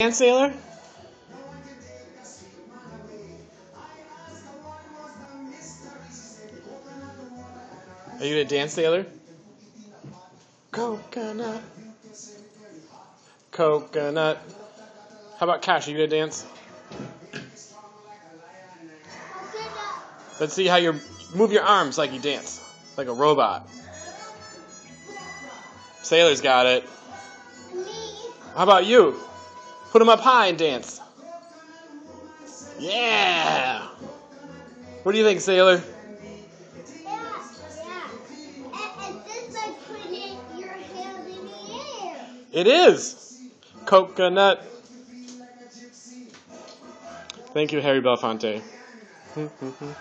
Dance Sailor? Are you gonna dance, Sailor? Coconut. Coconut. How about Cash? Are you gonna dance? Let's see how you move your arms like you dance, like a robot. Sailor's got it. How about you? Put them up high and dance. Yeah. What do you think, Sailor? It is. Coconut. Thank you, Harry Belafonte.